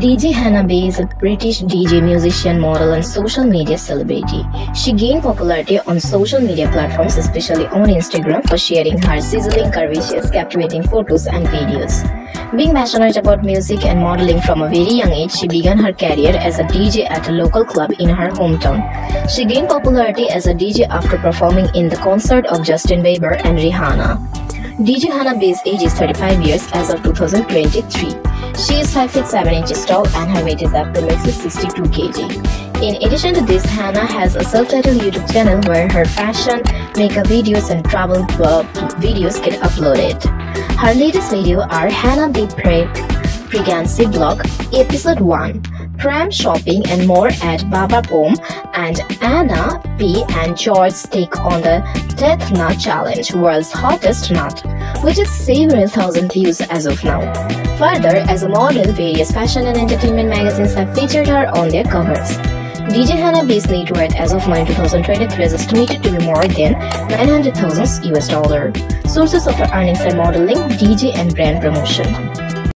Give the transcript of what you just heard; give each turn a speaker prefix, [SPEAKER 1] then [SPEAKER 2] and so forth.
[SPEAKER 1] DJ Hannah Bay is a British DJ, musician, model, and social media celebrity. She gained popularity on social media platforms, especially on Instagram, for sharing her sizzling, curvaceous, captivating photos and videos. Being passionate about music and modeling from a very young age, she began her career as a DJ at a local club in her hometown. She gained popularity as a DJ after performing in the concert of Justin Bieber and Rihanna. DJ Hannah Bay's age is 35 years as of 2023. She is 5 feet 7 inches tall and her weight is approximately 62 kg. In addition to this, Hannah has a self-titled YouTube channel where her fashion, makeup videos and travel videos get uploaded. Her latest video are Hannah B. Pre Pregnancy Blog, Episode 1 Pram shopping and more at Baba Boom and Hannah B and George's take on the Death Nut Challenge, world's hottest nut, which is several thousand views as of now. Further, as a model, various fashion and entertainment magazines have featured her on their covers. DJ Hannah B's net worth as of May 2023 is estimated to be more than 900,000 US dollar. Sources of her earnings are modeling, DJ and brand promotion.